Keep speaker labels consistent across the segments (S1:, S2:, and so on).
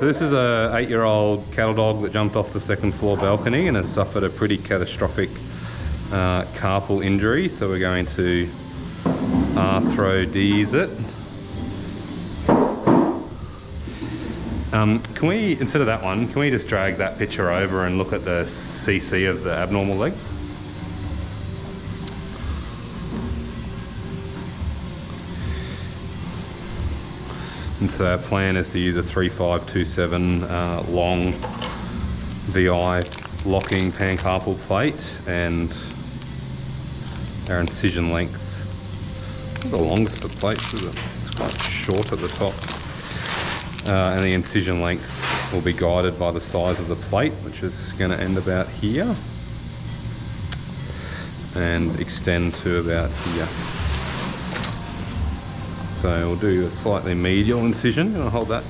S1: So this is a eight-year-old cattle dog that jumped off the second floor balcony and has suffered a pretty catastrophic uh, carpal injury. So we're going to arthrodese it. Um, can we, instead of that one, can we just drag that picture over and look at the CC of the abnormal leg? And so our plan is to use a 3527 uh, long VI locking pancarpal plate and our incision length. Not the longest of plates, is it? It's quite short at the top. Uh, and the incision length will be guided by the size of the plate, which is going to end about here and extend to about here. So we'll do a slightly medial incision. Gonna hold that.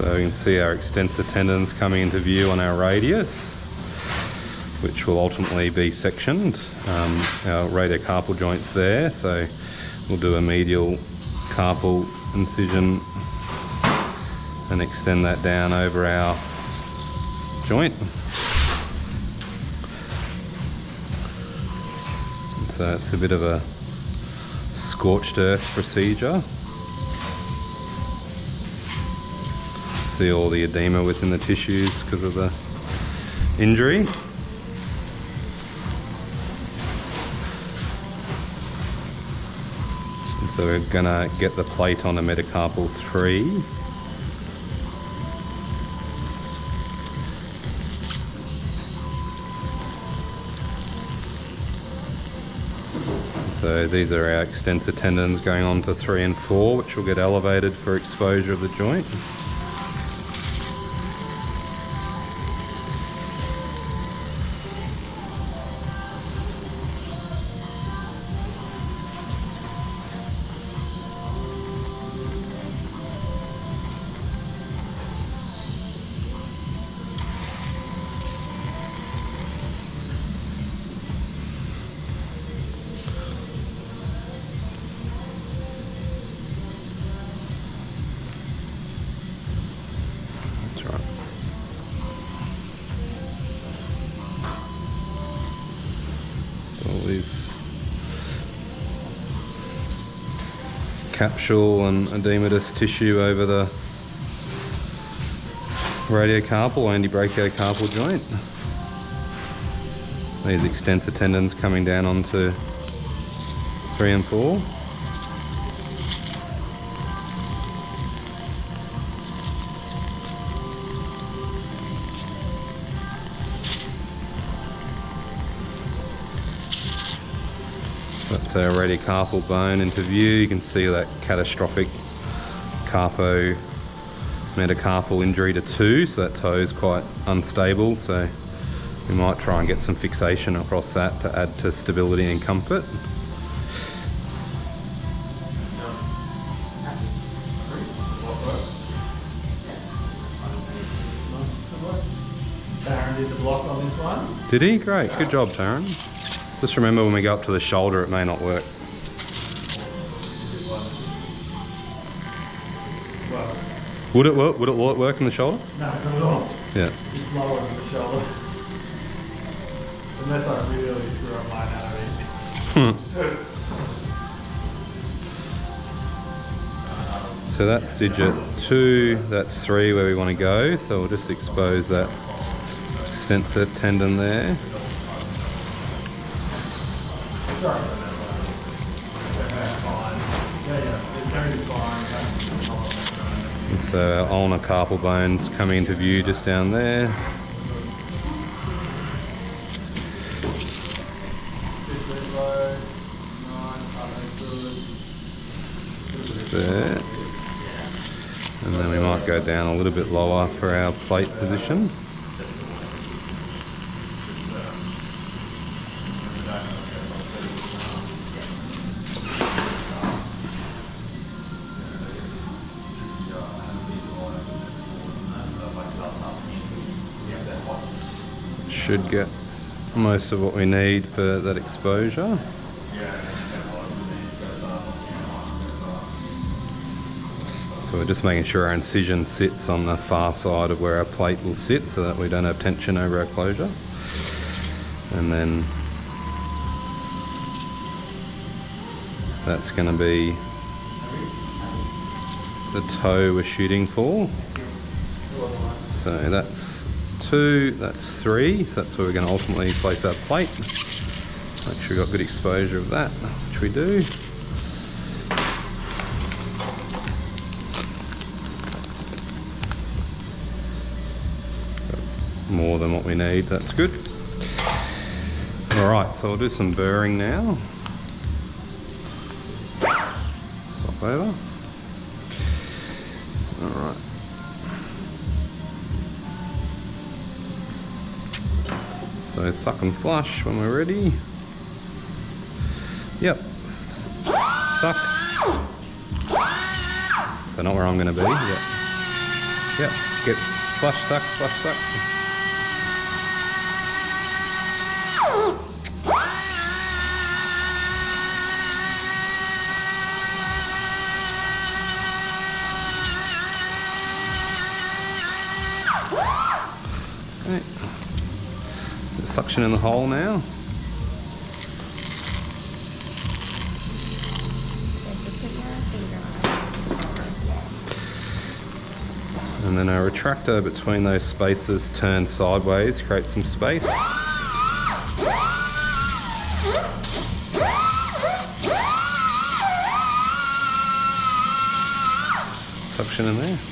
S1: So you can see our extensor tendons coming into view on our radius, which will ultimately be sectioned. Um, our radiocarpal joints there, so we'll do a medial carpal incision and extend that down over our joint. So it's a bit of a scorched earth procedure. See all the edema within the tissues because of the injury. So we're gonna get the plate on a metacarpal 3. So these are our extensor tendons going on to 3 and 4 which will get elevated for exposure of the joint. Capsule and edematous tissue over the radiocarpal, antebrachiocarpal joint. These extensor tendons coming down onto three and four. Our radiocarpal bone into view. You can see that catastrophic carpo metacarpal injury to two, so that toe is quite unstable. So we might try and get some fixation across that to add to stability and comfort.
S2: Did the block on this one.
S1: Did he? Great, good job, Taryn. Just remember when we go up to the shoulder, it may not work. Would it work? Would it work in the shoulder?
S2: no, not at all.
S1: Yeah.
S2: It's lower the shoulder. Unless I really screw up my anatomy. Hmm.
S1: So that's digit two, that's three where we want to go. So we'll just expose that extensor tendon there.
S2: So, for. It's
S1: ulnar carpal bones coming into view just down there. There. And then we might go down a little bit lower for our plate position. Should get most of what we need for that exposure. So we're just making sure our incision sits on the far side of where our plate will sit so that we don't have tension over our closure. And then that's going to be the toe we're shooting for. So that's two, that's three. So that's where we're going to ultimately place our plate. Make sure we've got good exposure of that, which we do. more than what we need, that's good. Alright, so I'll do some burring now. Swap over. Alright. So suck and flush when we're ready. Yep. Suck. So not where I'm going to be. Yep. Yep. Get flush, suck, flush, suck. Suction in the hole now. And then our retractor between those spaces turn sideways, create some space. Suction in there.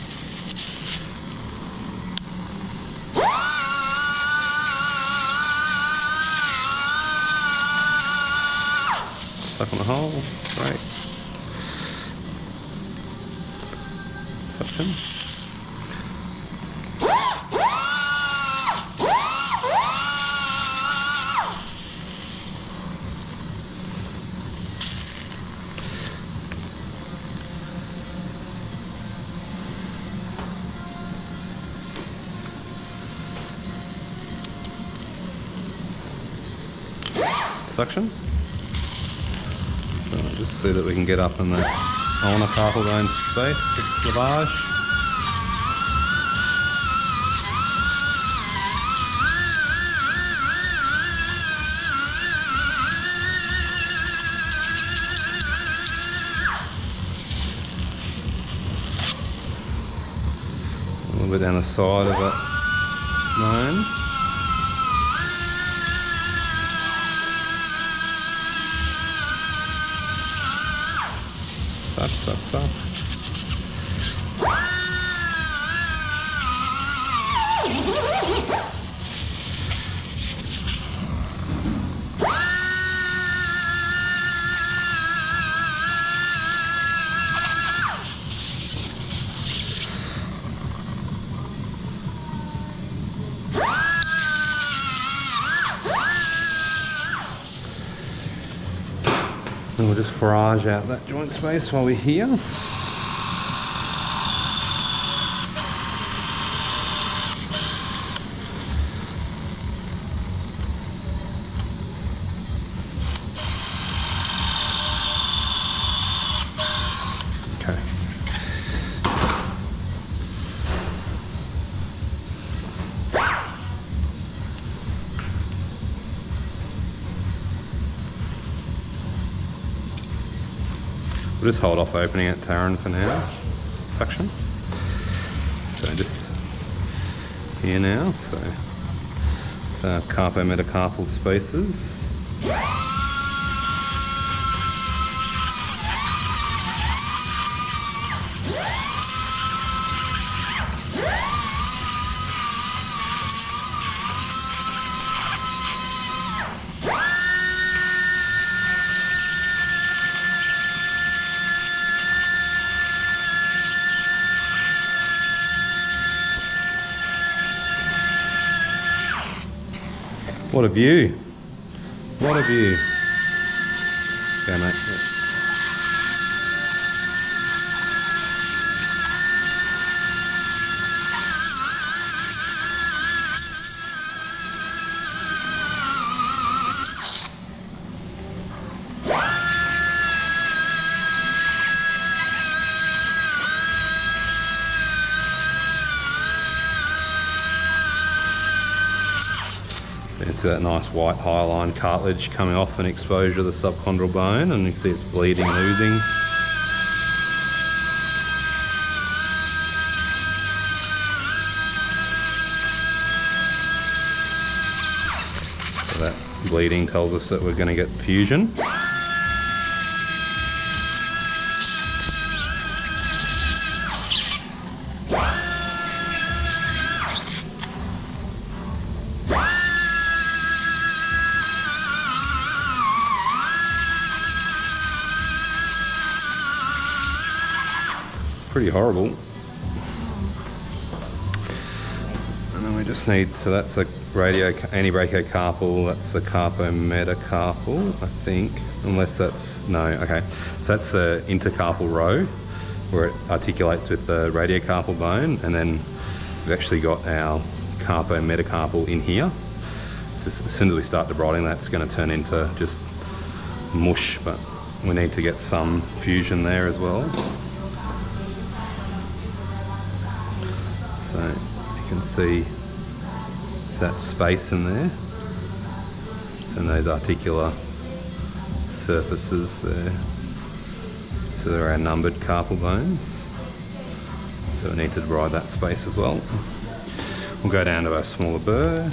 S1: Just see that we can get up in the carpal bone space, lavage. A little bit down the side of that bone. Forage out that joint space while we're here. We'll just hold off opening it, Taryn, for now. Suction. So just here now. So it's our carpometacarpal spaces. What a view. What a view. Nice white hyaline cartilage coming off an exposure of the subchondral bone and you can see it's bleeding and oozing. So that bleeding tells us that we're going to get fusion. Pretty horrible. And then we just need, so that's the radio antebrachiocarpal, that's the carpometacarpal, I think, unless that's, no, okay. So that's the intercarpal row where it articulates with the radiocarpal bone, and then we've actually got our carpometacarpal in here. So as soon as we start debriding, that's going to turn into just mush, but we need to get some fusion there as well. See that space in there and those articular surfaces there. So there are numbered carpal bones. So we need to debride that space as well. We'll go down to our smaller burr.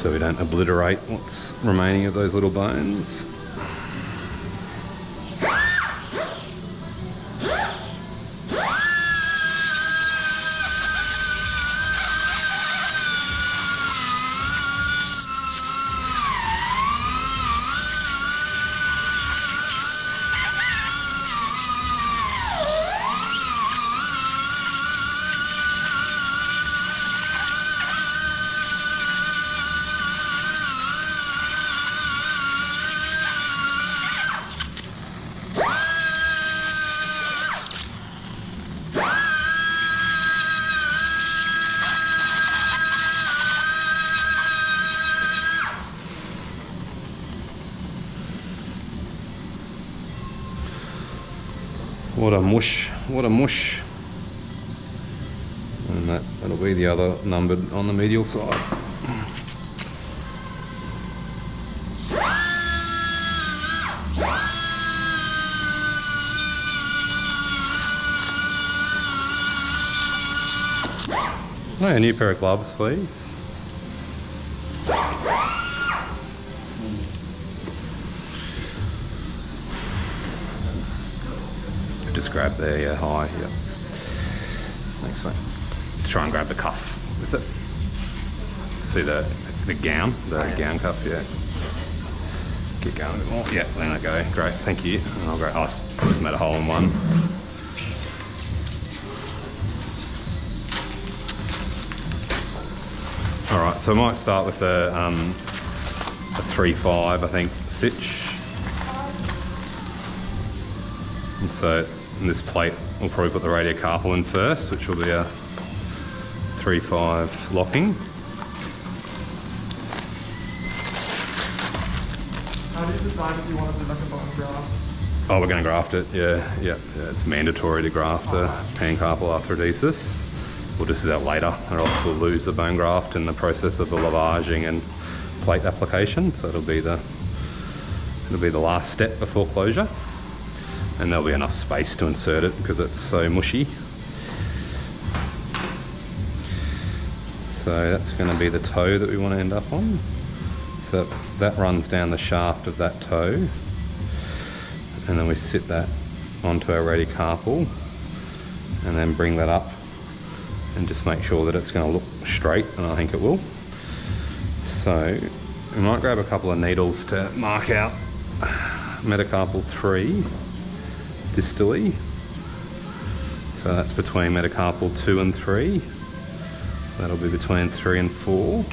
S1: So we don't obliterate what's remaining of those little bones. What a mush, what a mush. And that, that'll be the other numbered on the medial side. Oh, a new pair of gloves, please. Grab the yeah, high, yeah. Thanks, mate. Let's try and grab the cuff with it. See the the gown, the gown cuff, yeah. Get going a bit more. Yeah, there I go. Great, thank you. And I'll go. I'll just put them at a hole in one. All right, so I might start with a, um, a three five, I think, stitch. And so in this plate, we'll probably put the radiocarpal in first, which will be a three five locking.
S2: How do you decide if you want to do like a bone graft?
S1: Oh, we're going to graft it. Yeah, yeah, yeah. It's mandatory to graft a pancarpal arthrodesis. We'll just do that later, or else we'll lose the bone graft in the process of the lavaging and plate application. So it'll be the it'll be the last step before closure, and there'll be enough space to insert it because it's so mushy. So that's going to be the toe that we want to end up on. So that runs down the shaft of that toe and then we sit that onto our radiocarpal and then bring that up and just make sure that it's going to look straight and I think it will. So we might grab a couple of needles to mark out metacarpal 3 distally. So that's between metacarpal 2 and 3. That'll be between 3 and 4.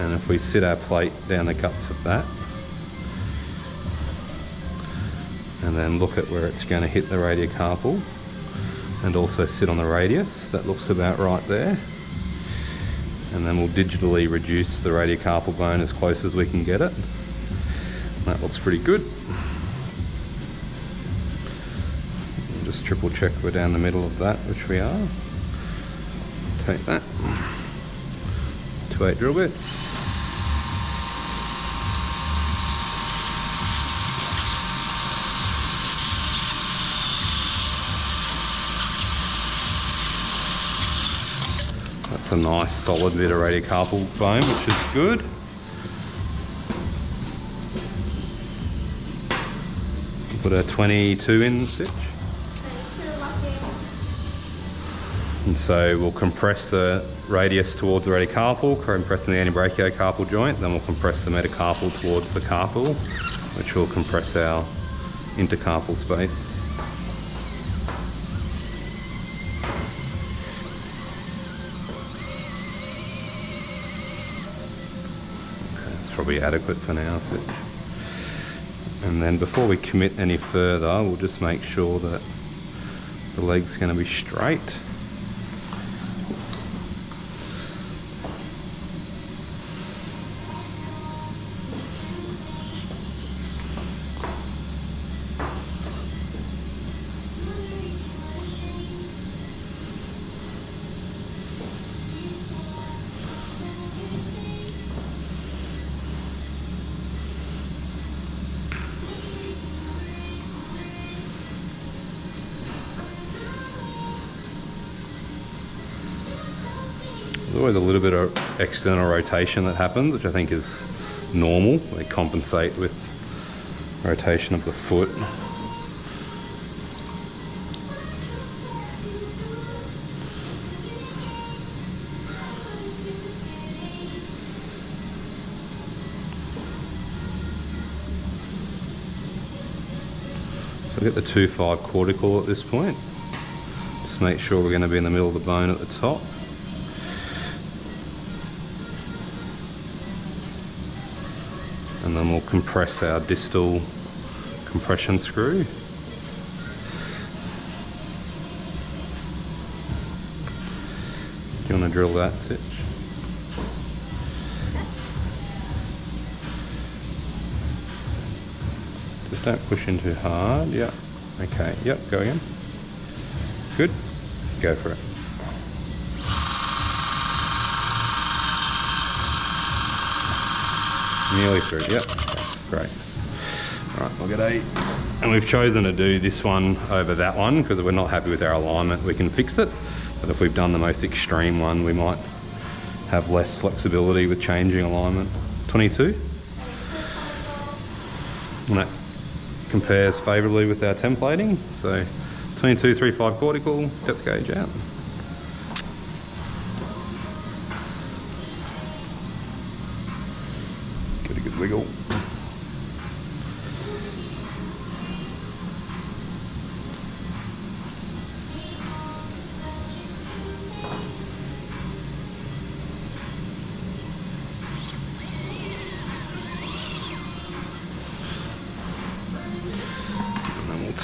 S1: And if we sit our plate down the guts of that, and then look at where it's going to hit the radiocarpal, and also sit on the radius, that looks about right there. And then we'll digitally reduce the radiocarpal bone as close as we can get it. That looks pretty good. Triple check we're down the middle of that, which we are. Take that. Two eight drill bits. That's a nice solid bit of radiocarpal bone, which is good. Put a 22 in stitch. And so we'll compress the radius towards the radiocarpal, compressing the antebrachiocarpal joint, then we'll compress the metacarpal towards the carpal, which will compress our intercarpal space. Okay, that's probably adequate for now. Stitch. And then before we commit any further, we'll just make sure that the leg's going to be straight. Always a little bit of external rotation that happens, which I think is normal. They compensate with rotation of the foot. So we get the 2-5 cortical at this point. Just make sure we're going to be in the middle of the bone at the top. Then we'll compress our distal compression screw. Do you want to drill that stitch? Just don't push in too hard. Yep. Okay. Yep. Go again. Good. Go for it. Nearly through, yep. Great. All right, we'll get eight. And we've chosen to do this one over that one because we're not happy with our alignment, we can fix it. But if we've done the most extreme one, we might have less flexibility with changing alignment. 22. And that compares favourably with our templating. So 22, 3, 5 cortical, depth gauge out.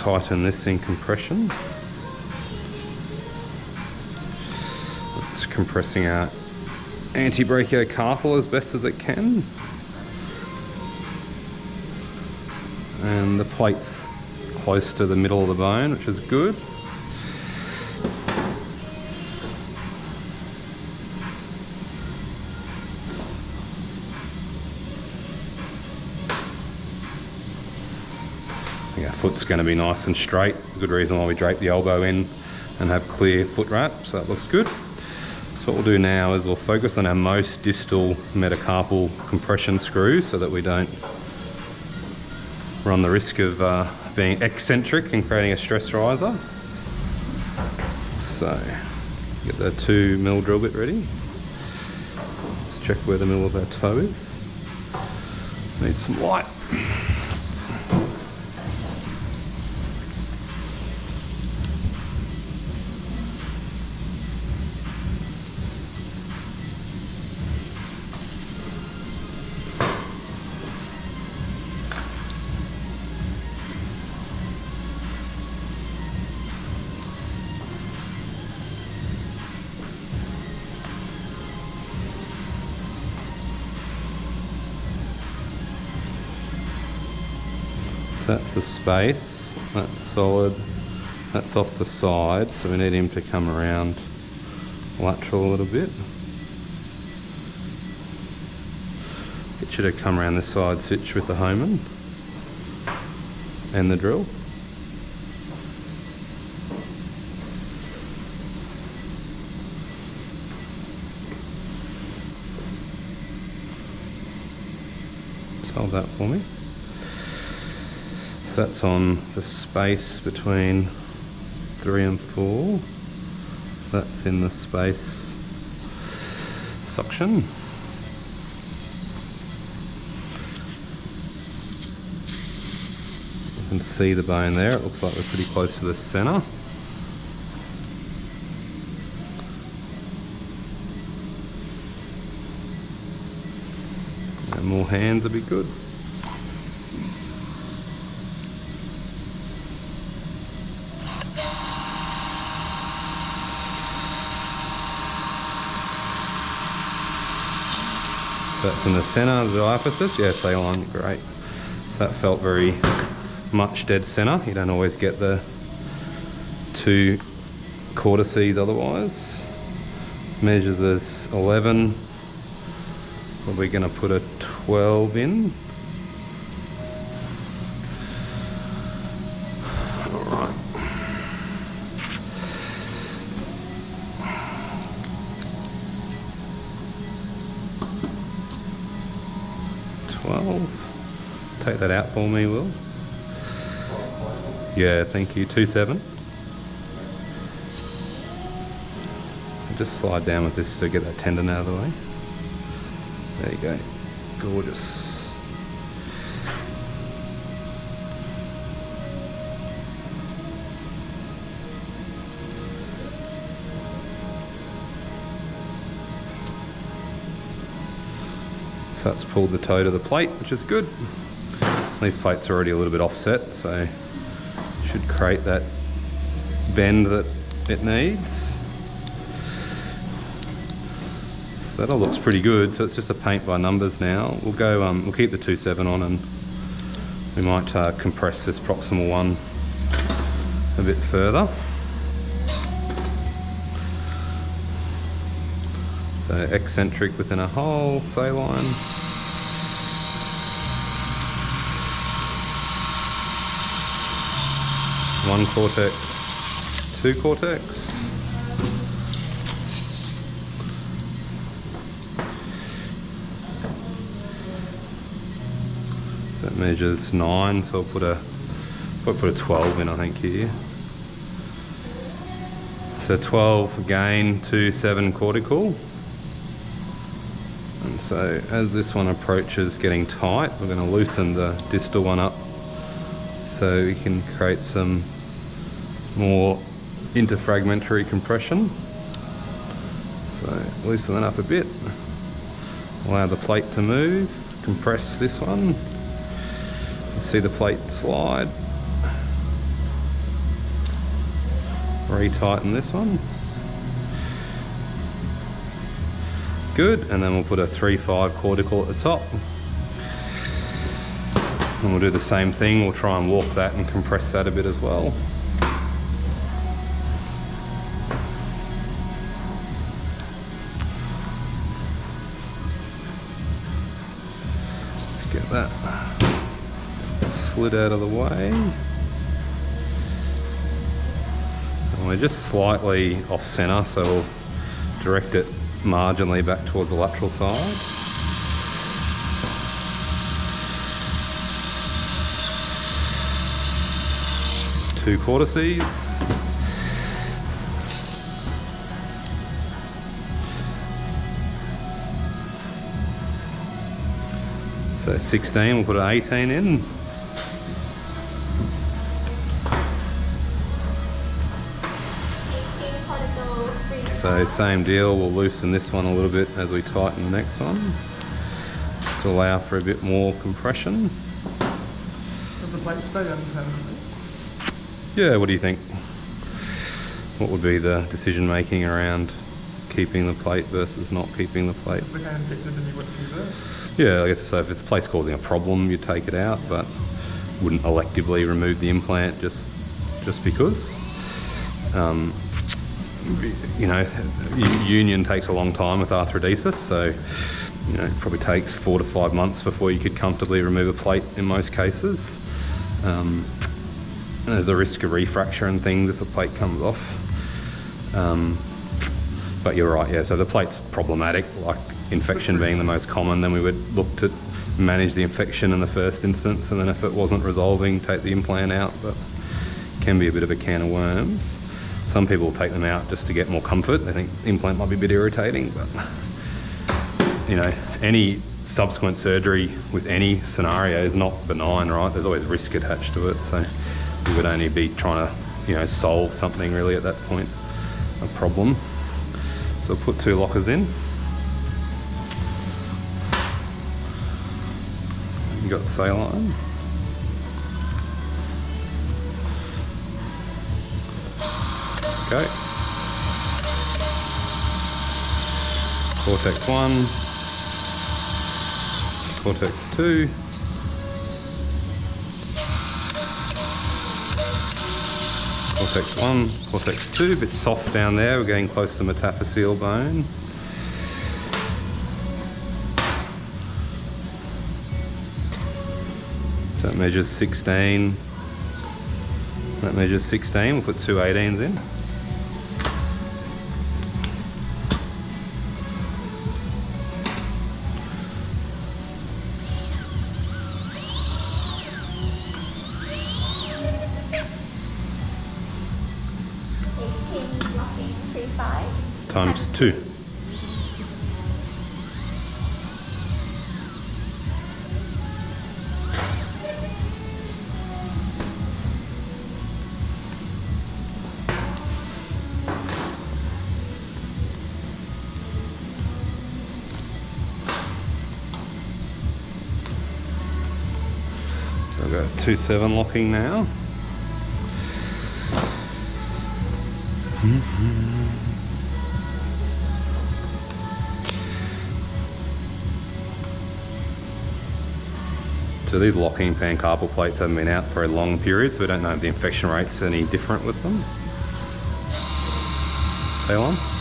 S1: Tighten this in compression. It's compressing our antebrachiocarpal as best as it can. And the plate's close to the middle of the bone, which is good. Foot's going to be nice and straight. Good reason why we drape the elbow in and have clear foot wrap, so that looks good. So what we'll do now is we'll focus on our most distal metacarpal compression screw so that we don't run the risk of uh, being eccentric and creating a stress riser. So, get the two mil drill bit ready. Let's check where the middle of our toe is. Need some light. The space. That's solid. That's off the side, so we need him to come around lateral a little bit. Get you to come around this side switch with the Hohmann and the drill. Hold that for me. That's on the space between three and four. That's in the space suction. You can see the bone there. It looks like we're pretty close to the center. And more hands would be good. That's in the center of the diaphysis. Yes, they align great. So that felt very much dead center. You don't always get the two cortices otherwise. Measures as 11. Are we going to put a 12 in? For me, Will. Yeah, thank you. Two seven. Just slide down with this to get that tendon out of the way. There you go. Gorgeous. So that's pulled the toe to the plate, which is good. These plates are already a little bit offset, so should create that bend that it needs. So that all looks pretty good. So it's just a paint by numbers now. We'll go. Um, we'll keep the 2.7 on, and we might uh, compress this proximal one a bit further. So eccentric within a hole, saline. One cortex, two cortex. That measures nine, so I'll put a I'll put a 12 in I think here. So 12 again, 2, 7 cortical. And so as this one approaches getting tight, we're going to loosen the distal one up so we can create some more interfragmentary compression. So loosen that up a bit, allow the plate to move, compress this one, see the plate slide, retighten this one. Good, and then we'll put a 3-5 cortical at the top. And we'll do the same thing, we'll try and walk that and compress that a bit as well. Slid out of the way. And we're just slightly off center, so we'll direct it marginally back towards the lateral side. two cortices. So 16, we'll put an 18 in. So same deal, we'll loosen this one a little bit as we tighten the next one. Just to allow for a bit more compression.
S2: Does the plate stay independently?
S1: Yeah, what do you think? What would be the decision making around keeping the plate versus not keeping the plate?
S2: The hand infected, then you wouldn't do that.
S1: Yeah, I guess so. If it's the place causing a problem, you take it out, but wouldn't electively remove the implant just just because. Um, you know, union takes a long time with arthrodesis, so you know, it probably takes four to five months before you could comfortably remove a plate in most cases. Um, there's a risk of refracture and things if the plate comes off. Um, but you're right, yeah. So the plate's problematic, like infection being the most common. Then we would look to manage the infection in the first instance, and then if it wasn't resolving, take the implant out. But it can be a bit of a can of worms. Some people take them out just to get more comfort. They think implant might be a bit irritating, but you know, any subsequent surgery with any scenario is not benign, right? There's always risk attached to it. So you would only be trying to, you know, solve something really at that point, a problem. So put two lockers in. You got saline. Okay. Cortex 1, Cortex 2, Cortex 1, Cortex 2, a bit soft down there, we're getting close to metaphyseal bone. So that measures 16. That measures 16, we'll put two 18s in. 27 locking now. Mm-hmm. So these locking pancarpal plates haven't been out for a long period, so we don't know if the infection rate's any different with them. Stay on.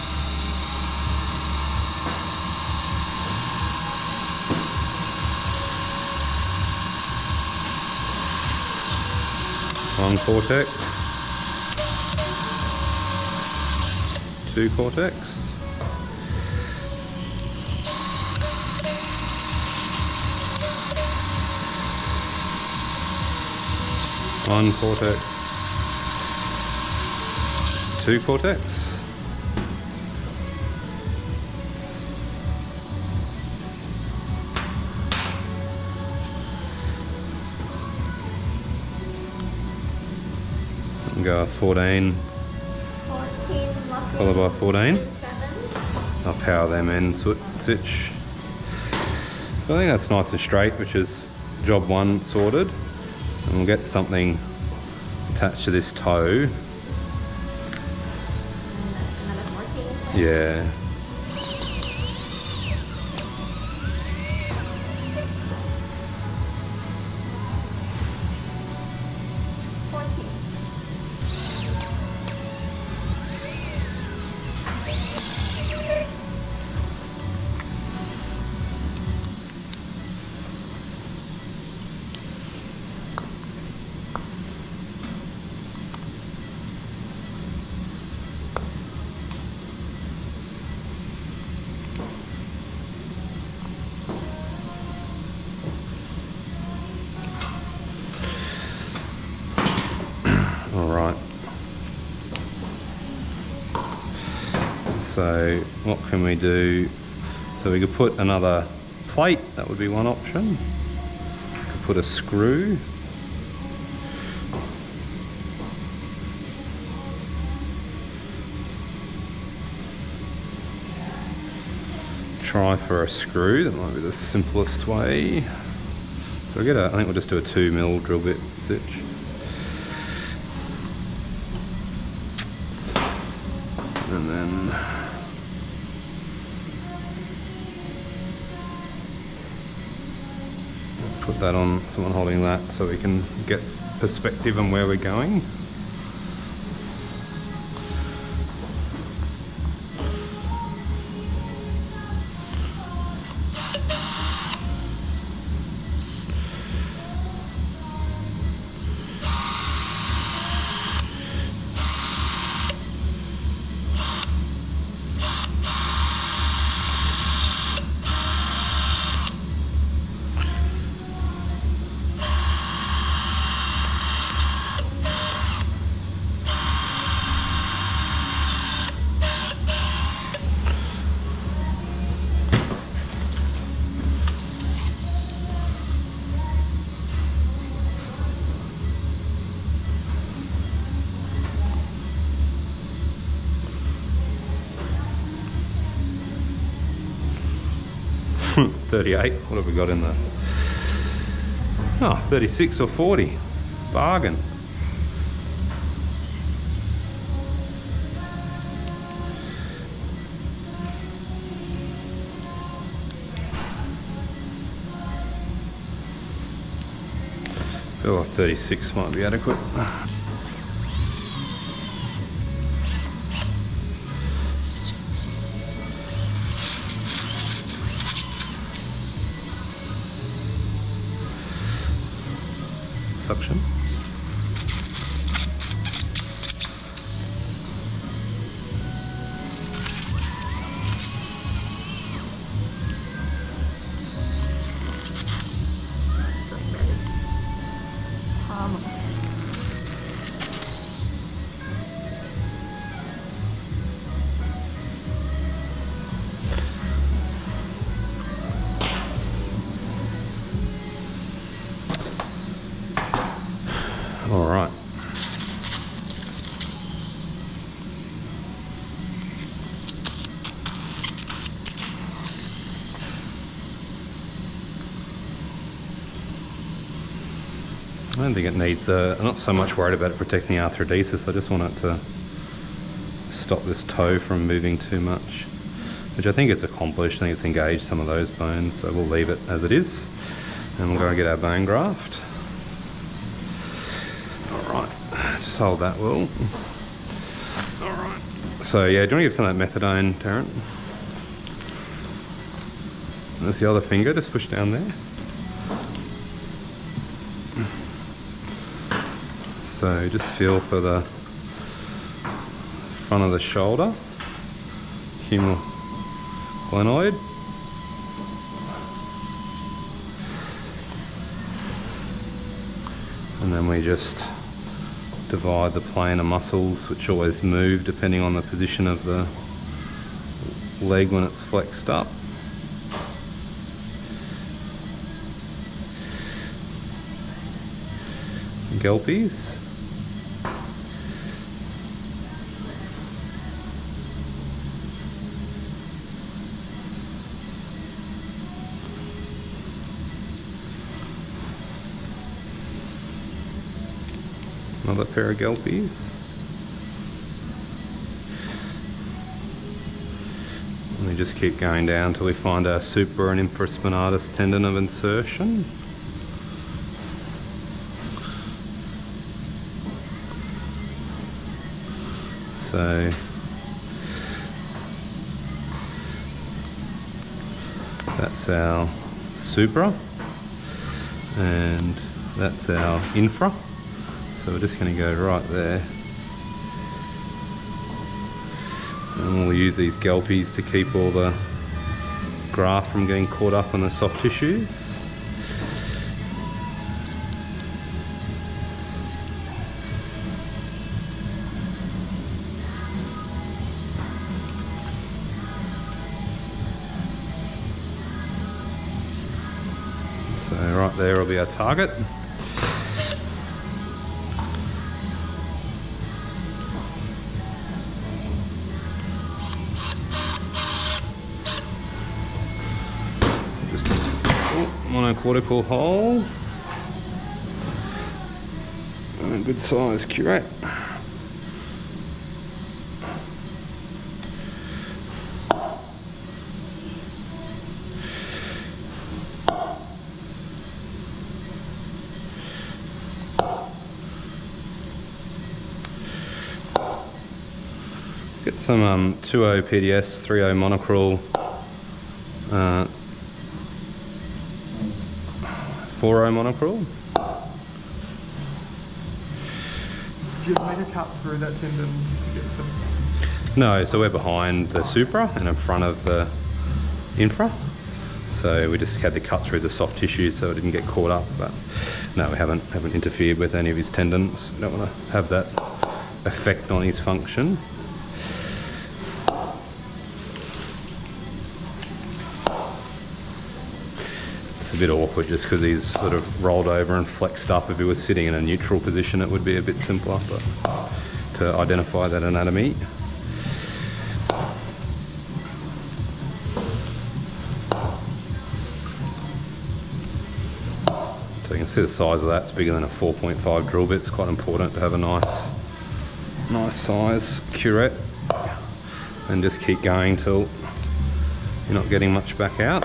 S1: One cortex. Two cortex. One cortex. Two cortex. Go 14
S3: Fourteen
S1: followed by 14.
S3: Seven.
S1: I'll power them in swi- switch. So I think that's nice and straight, which is job one sorted. And we'll get something attached to this toe. Yeah. So what can we do? So we could put another plate. That would be one option. Could put a screw. Try for a screw. That might be the simplest way. So we'll get a, I think we'll just do a two mil drill bit stitch. That on someone holding that so we can get perspective on where we're going. Thirty-eight. What have we got in there? Oh, 36 or 40. Bargain. like 36 might be adequate. Don't think it needs, uh, I'm not so much worried about it protecting the arthrodesis, I just want it to stop this toe from moving too much. Which I think it's accomplished, I think it's engaged some of those bones, so we'll leave it as it is. And we'll go and get our bone graft. Alright, just hold that, Will. Alright. So yeah, do you want to give some of that methadone, Tarrant? There's the other finger, just push down there. So just feel for the front of the shoulder, humeral glenoid. And then we just divide the planar muscles, which always move depending on the position of the leg when it's flexed up. Gelpies. Another pair of Gelpies. And we just keep going down until we find our supra and infraspinatus tendon of insertion. So that's our supra and that's our infra. So we're just going to go right there. And we'll use these Gelpies to keep all the graft from getting caught up on the soft tissues. So right there will be our target. cortical hole and a good size Curette. Get some um, 2.0 PDS, 3.0 Monocryl 4.0 Monocryl.
S4: Do you make a cut through that tendon to get to them?
S1: No, so we're behind the Supra and in front of the Infra. So we just had to cut through the soft tissue so it didn't get caught up. But no, we haven't haven't interfered with any of his tendons. Don't want to have that effect on his function. A bit awkward just because he's sort of rolled over and flexed up. If he was sitting in a neutral position, it would be a bit simpler. But to identify that anatomy. So you can see the size of that, it's bigger than a 4.5 drill bit. It's quite important to have a nice, nice size curette and just keep going till you're not getting much back out.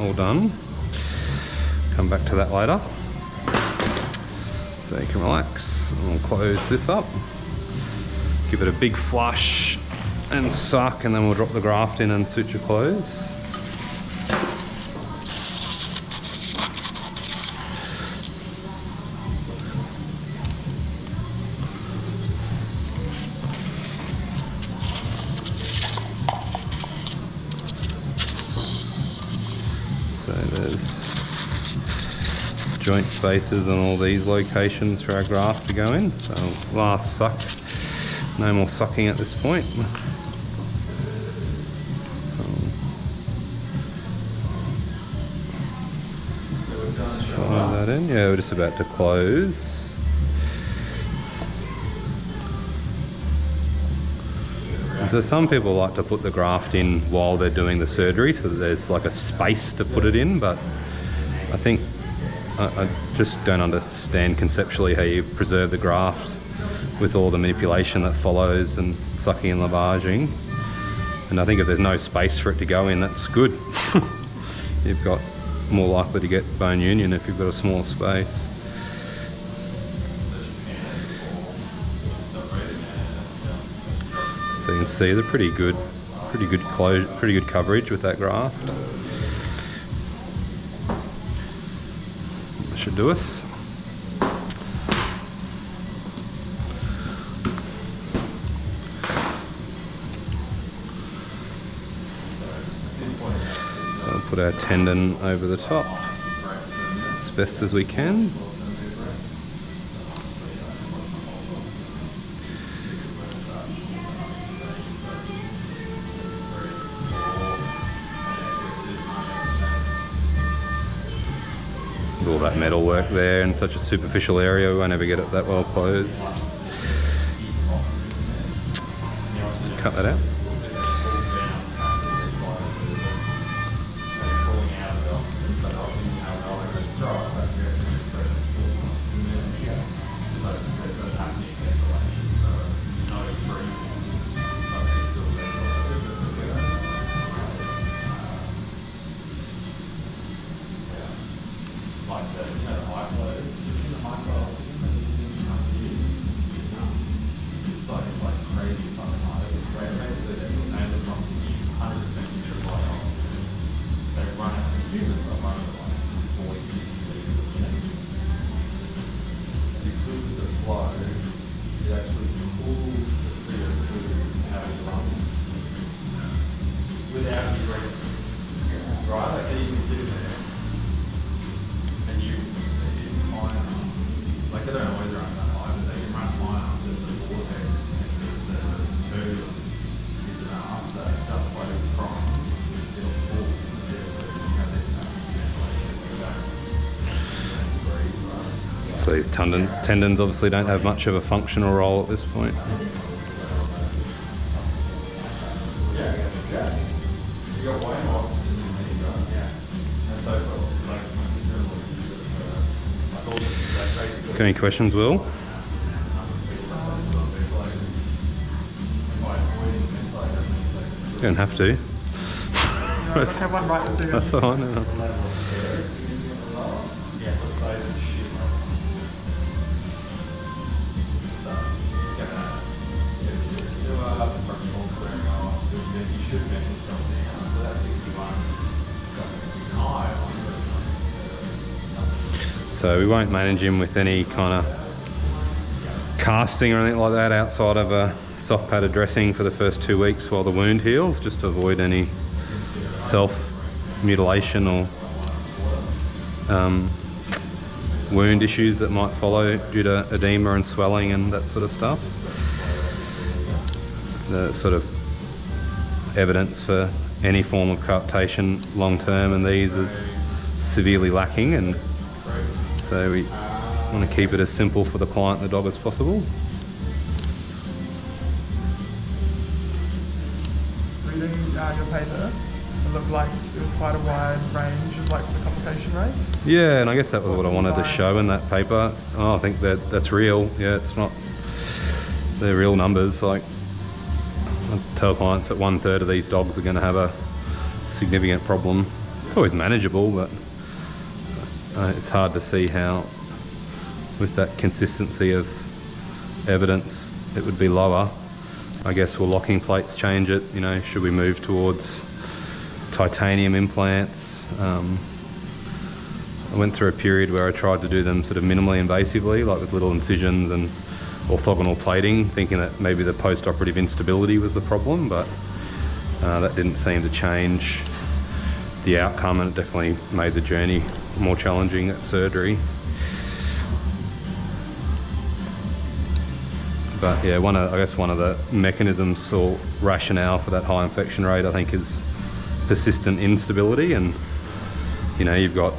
S1: All done. Come back to that later. So you can relax. And we'll close this up. Give it a big flush and suck, and then we'll drop the graft in and suture close. Spaces on all these locations for our graft to go in. So last suck, no more sucking at this point. Slide that in. Yeah, we're just about to close. So some people like to put the graft in while they're doing the surgery, so there's like a space to put it in. But I think I, I just don't understand conceptually how you preserve the graft with all the manipulation that follows and sucking and lavaging. And I think if there's no space for it to go in, that's good. You've got more likely to get bone union if you've got a small space. So you can see they're pretty good, pretty good pretty good coverage with that graft. Should do us. I'll put our tendon over the top as best as we can. Metal work there in such a superficial area, we won't ever get it that well closed. Cut that out. Tendon, tendons obviously don't have much of a functional role at this point.
S2: Got way more oxygen than me, right? Yeah. And so, like, my sister I thought that basically.
S1: Got any questions, Will?
S2: by avoiding ventilator means they can
S1: You don't have to.
S4: No, I
S1: That's-
S4: one right.
S1: That's all I know.
S2: So
S1: we won't manage him with any kind of casting or anything like that outside of a soft padded dressing for the first two weeks while the wound heals, just to avoid any self mutilation or um, wound issues that might follow due to edema and swelling and that sort of stuff. The sort of evidence for any form of coaptation long term and these is severely lacking and so we want to keep it as simple for the client and the dog as possible.
S4: Reading uh, your paper, it looked like it was quite a wide range of like the complication rates.
S1: Yeah, and I guess that was what I wanted to show in that paper. Oh, I think that that's real. Yeah, it's not. They're real numbers. Like I tell clients that one third of these dogs are going to have a significant problem. It's always manageable, but uh, it's hard to see how, with that consistency of evidence, it would be lower. I guess will locking plates change it? You know, should we move towards titanium implants? Um, I went through a period where I tried to do them sort of minimally invasively, like with little incisions and orthogonal plating, thinking that maybe the post-operative instability was the problem, but uh, that didn't seem to change the outcome and it definitely made the journey more challenging surgery. But yeah, one of, I guess one of the mechanisms or rationale for that high infection rate, I think, is persistent instability. And you know, you've got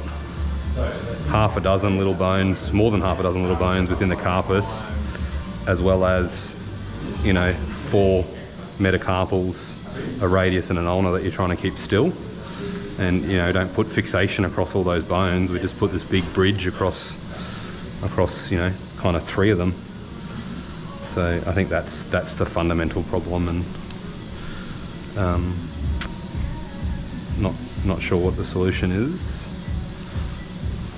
S1: half a dozen little bones, more than half a dozen little bones within the carpus, as well as you know, four metacarpals, a radius, and an ulna that you're trying to keep still. And you know, don't put fixation across all those bones. We just put this big bridge across, across you know, kind of three of them. So I think that's that's the fundamental problem, and um, not not sure what the solution is.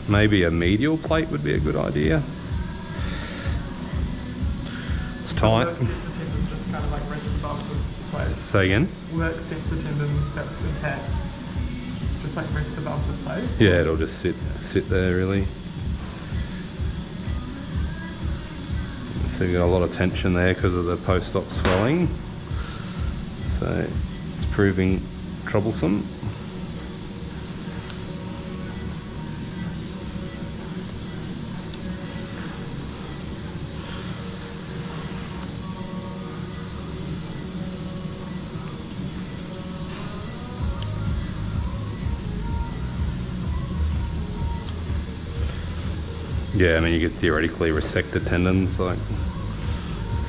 S1: Maybe a medial plate would be a good idea. It's tight.
S4: so extensor tendon just kind of like rests above the
S1: again.
S4: The extensor tendon that's intact just like rest above the plate?
S1: Yeah, it'll just sit sit there really. So you got a lot of tension there because of the post-op swelling. So it's proving troublesome. Yeah, I mean, you could theoretically resect the tendons. Like,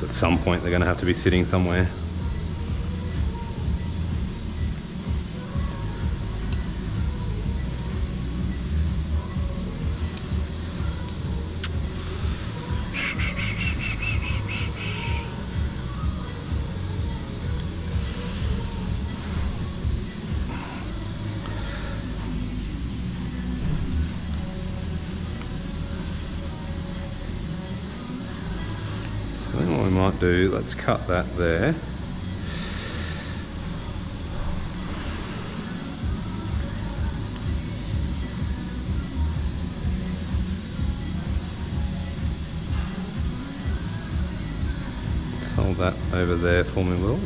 S1: at some point, they're to have to be sitting somewhere. Let's cut that there. Hold that over there for me, Will.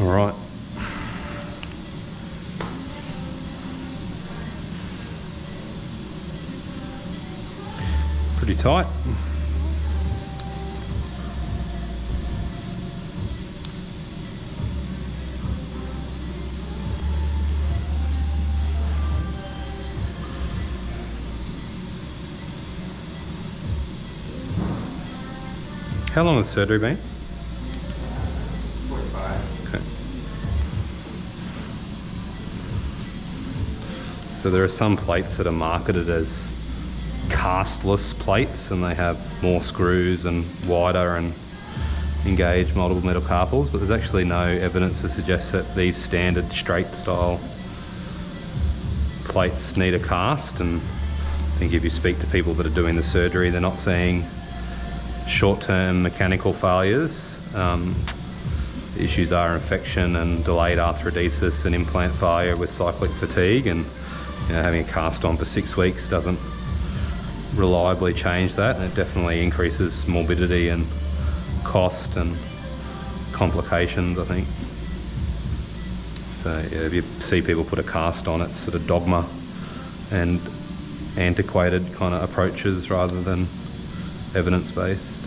S1: All right. Pretty tight. How long has surgery been? So there are some plates that are marketed as castless plates and they have more screws and wider and engage multiple metacarpals, but there's actually no evidence to suggest that these standard straight style plates need a cast and I think if you speak to people that are doing the surgery they're not seeing short-term mechanical failures. Um, the issues are infection and delayed arthrodesis and implant failure with cyclic fatigue and you know, having a cast on for six weeks doesn't reliably change that and it definitely increases morbidity and cost and complications I think. So yeah, if you see people put a cast on it's sort of dogma and antiquated kind of approaches rather than evidence-based.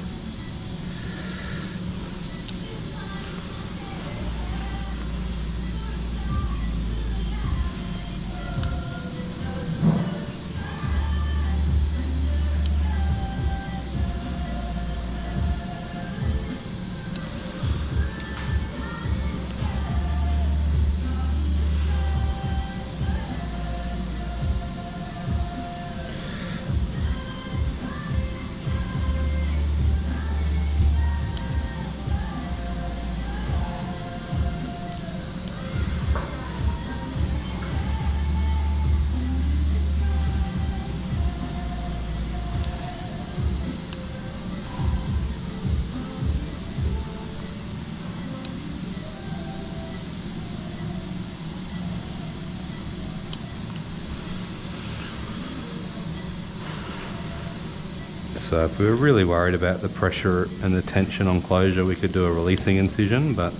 S1: So if we were really worried about the pressure and the tension on closure, we could do a releasing incision, but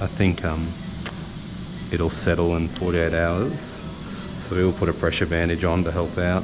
S1: I think um, it'll settle in 48 hours. So we will put a pressure bandage on to help out.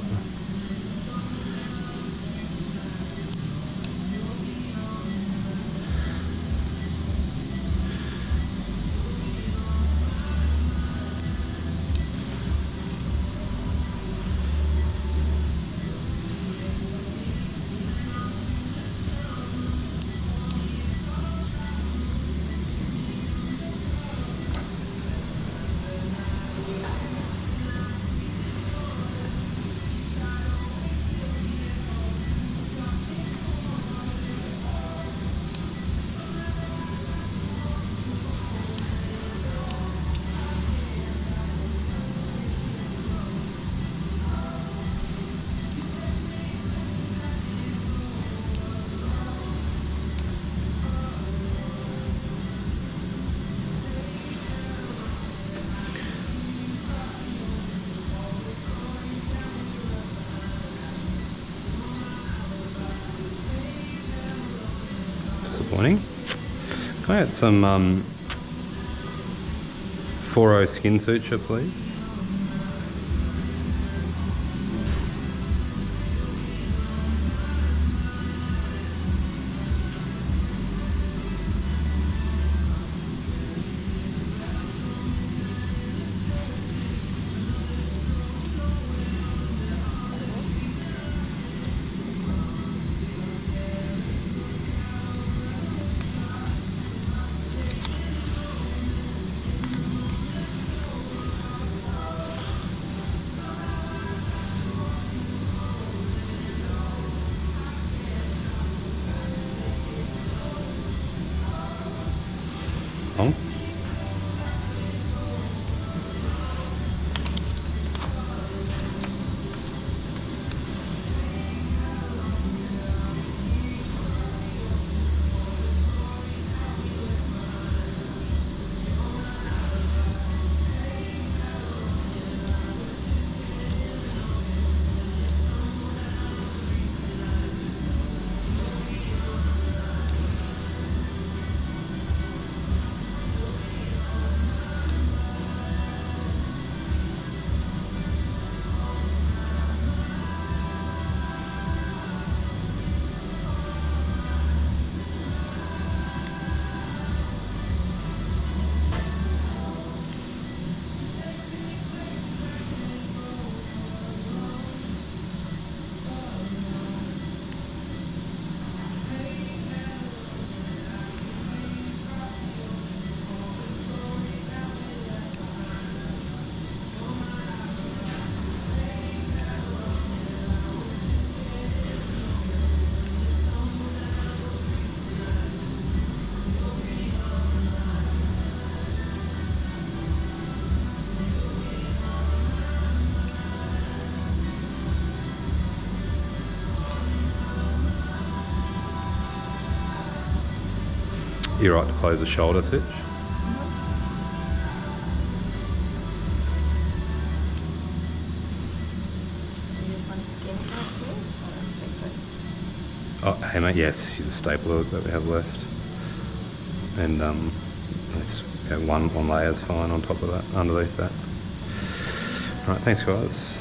S1: Can I get some um, 4 skin suture, please? You're right to close the shoulder stitch.
S3: You just want skin cut too? Or just like this?
S1: Oh, hey mate, yes, use a stapler that we have left. And um, let's one, one layer is fine on top of that, underneath that. Alright, thanks guys.